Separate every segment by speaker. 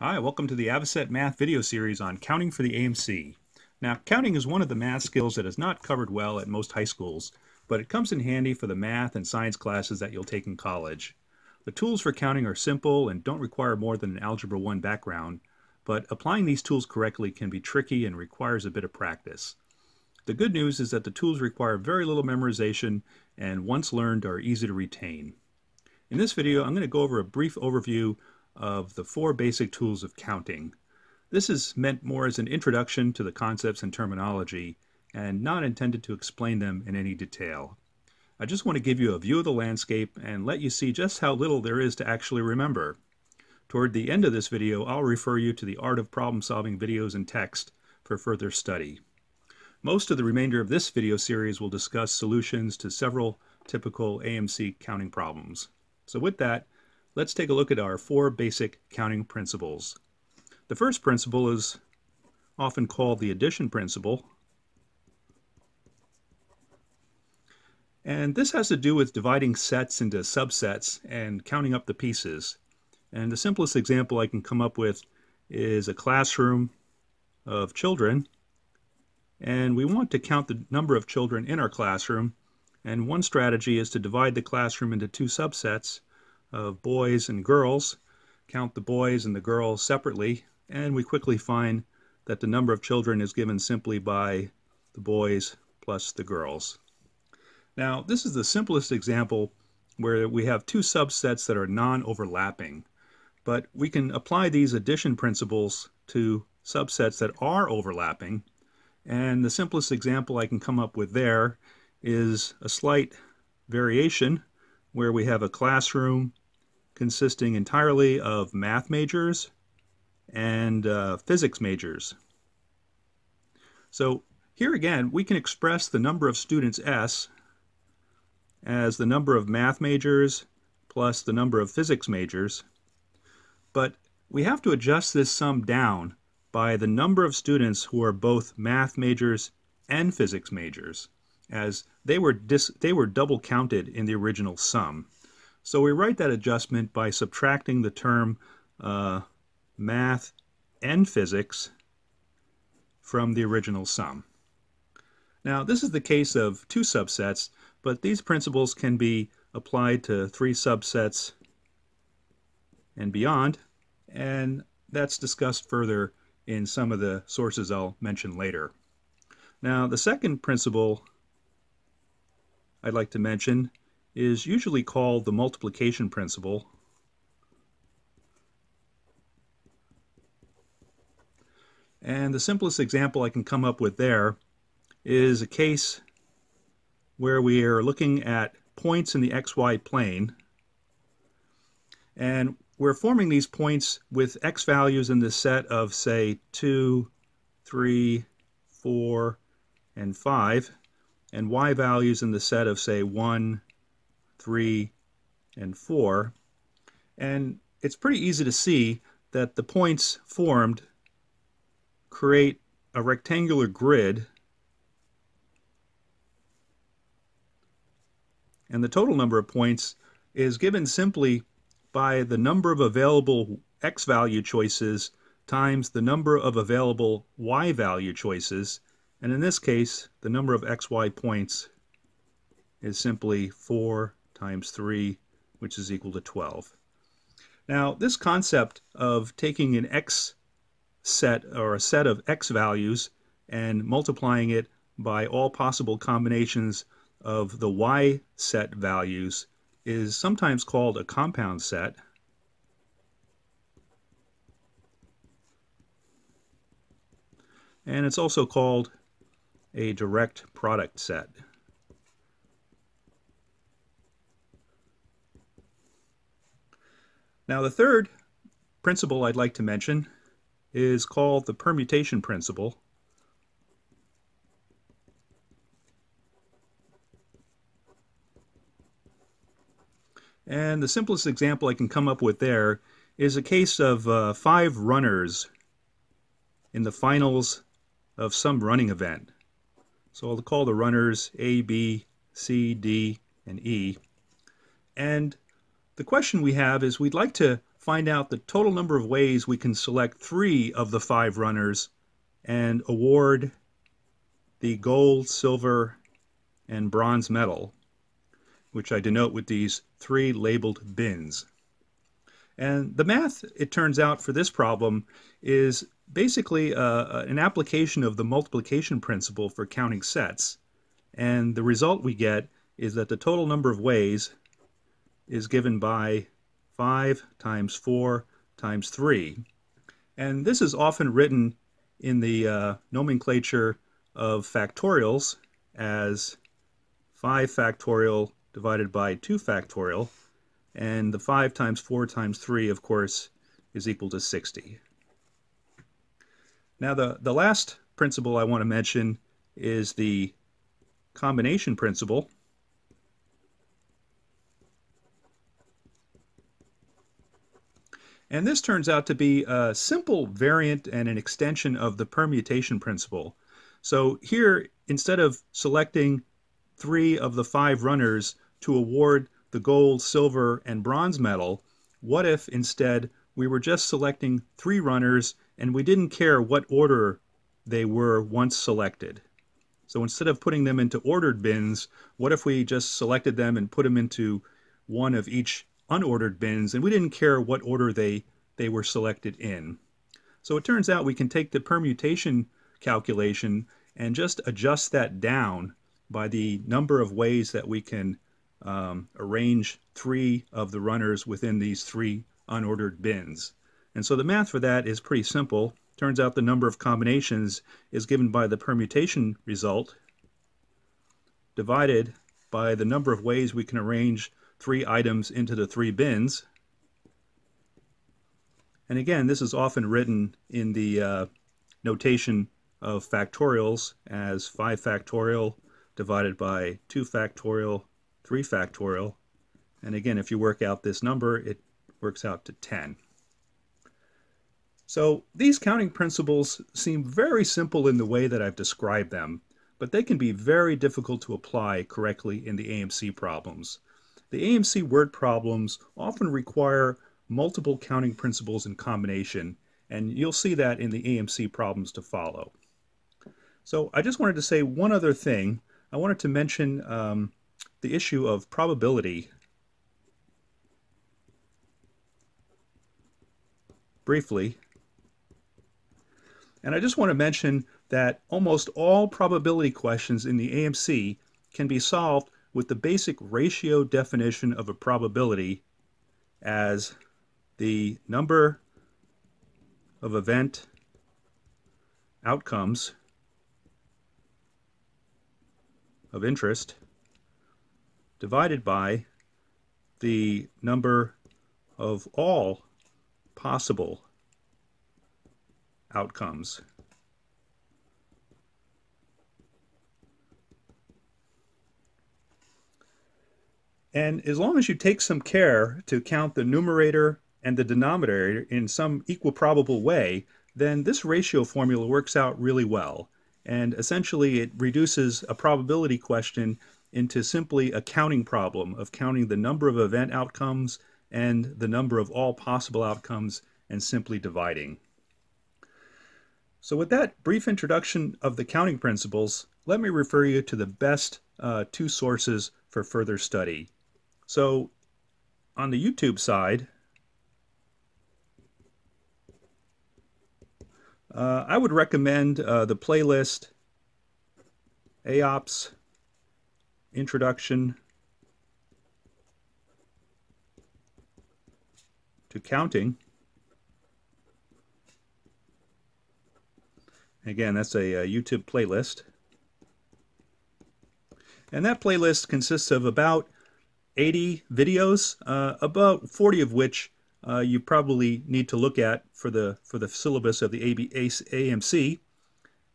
Speaker 1: Hi, welcome to the Avocet Math video series on counting for the AMC. Now, counting is one of the math skills that is not covered well at most high schools, but it comes in handy for the math and science classes that you'll take in college. The tools for counting are simple and don't require more than an Algebra 1 background, but applying these tools correctly can be tricky and requires a bit of practice. The good news is that the tools require very little memorization and once learned are easy to retain. In this video, I'm going to go over a brief overview of the four basic tools of counting. This is meant more as an introduction to the concepts and terminology and not intended to explain them in any detail. I just want to give you a view of the landscape and let you see just how little there is to actually remember. Toward the end of this video, I'll refer you to the Art of Problem Solving videos and text for further study. Most of the remainder of this video series will discuss solutions to several typical AMC counting problems. So with that, let's take a look at our four basic counting principles. The first principle is often called the addition principle. And this has to do with dividing sets into subsets and counting up the pieces. And the simplest example I can come up with is a classroom of children and we want to count the number of children in our classroom. And one strategy is to divide the classroom into two subsets of boys and girls, count the boys and the girls separately, and we quickly find that the number of children is given simply by the boys plus the girls. Now, this is the simplest example where we have two subsets that are non-overlapping, but we can apply these addition principles to subsets that are overlapping and the simplest example I can come up with there is a slight variation where we have a classroom consisting entirely of math majors and uh, physics majors. So here again, we can express the number of students S as the number of math majors plus the number of physics majors. But we have to adjust this sum down by the number of students who are both math majors and physics majors, as they were, they were double counted in the original sum. So we write that adjustment by subtracting the term uh, math and physics from the original sum. Now this is the case of two subsets, but these principles can be applied to three subsets and beyond, and that's discussed further in some of the sources I'll mention later. Now, the second principle I'd like to mention is usually called the multiplication principle. And the simplest example I can come up with there is a case where we are looking at points in the xy plane. And we're forming these points with x values in the set of, say, 2, 3, 4, and 5, and y values in the set of, say, 1, 3, and 4. And it's pretty easy to see that the points formed create a rectangular grid and the total number of points is given simply by the number of available x value choices times the number of available y value choices. And in this case, the number of xy points is simply 4 times 3, which is equal to 12. Now, this concept of taking an x set or a set of x values and multiplying it by all possible combinations of the y set values is sometimes called a compound set. And it's also called a direct product set. Now the third principle I'd like to mention is called the permutation principle. And the simplest example I can come up with there is a case of uh, five runners in the finals of some running event. So I'll call the runners A, B, C, D, and E. And the question we have is we'd like to find out the total number of ways we can select three of the five runners and award the gold, silver, and bronze medal, which I denote with these three labeled bins. And the math, it turns out, for this problem is basically uh, an application of the multiplication principle for counting sets. And the result we get is that the total number of ways is given by 5 times 4 times 3. And this is often written in the uh, nomenclature of factorials as 5 factorial divided by 2 factorial. And the 5 times 4 times 3, of course, is equal to 60. Now, the, the last principle I want to mention is the combination principle. And this turns out to be a simple variant and an extension of the permutation principle. So here, instead of selecting three of the five runners to award the gold, silver, and bronze medal, what if instead we were just selecting three runners and we didn't care what order they were once selected? So instead of putting them into ordered bins, what if we just selected them and put them into one of each unordered bins and we didn't care what order they, they were selected in? So it turns out we can take the permutation calculation and just adjust that down by the number of ways that we can um, arrange three of the runners within these three unordered bins. And so the math for that is pretty simple. Turns out the number of combinations is given by the permutation result divided by the number of ways we can arrange three items into the three bins. And again, this is often written in the uh, notation of factorials as 5 factorial divided by 2 factorial, 3 factorial. And again, if you work out this number, it works out to 10. So these counting principles seem very simple in the way that I've described them, but they can be very difficult to apply correctly in the AMC problems. The AMC word problems often require multiple counting principles in combination, and you'll see that in the AMC problems to follow. So I just wanted to say one other thing. I wanted to mention um, the issue of probability briefly. And I just want to mention that almost all probability questions in the AMC can be solved with the basic ratio definition of a probability as the number of event outcomes of interest divided by the number of all possible outcomes. And as long as you take some care to count the numerator and the denominator in some equal probable way, then this ratio formula works out really well. And essentially it reduces a probability question into simply a counting problem of counting the number of event outcomes and the number of all possible outcomes and simply dividing. So with that brief introduction of the counting principles, let me refer you to the best uh, two sources for further study. So on the YouTube side, uh, I would recommend uh, the playlist AOPS Introduction to Counting. Again, that's a, a YouTube playlist. And that playlist consists of about 80 videos, uh, about 40 of which uh, you probably need to look at for the for the syllabus of the AB, AMC.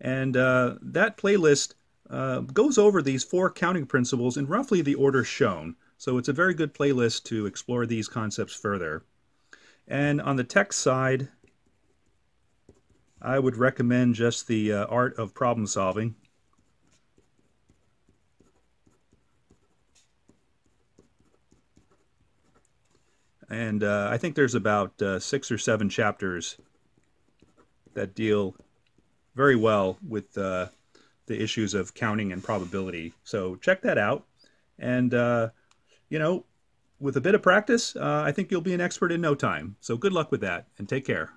Speaker 1: And uh, that playlist uh, goes over these four counting principles in roughly the order shown. So it's a very good playlist to explore these concepts further. And on the text side, I would recommend just the uh, art of problem solving. And uh, I think there's about uh, six or seven chapters that deal very well with uh, the issues of counting and probability. So check that out. And, uh, you know, with a bit of practice, uh, I think you'll be an expert in no time. So good luck with that and take care.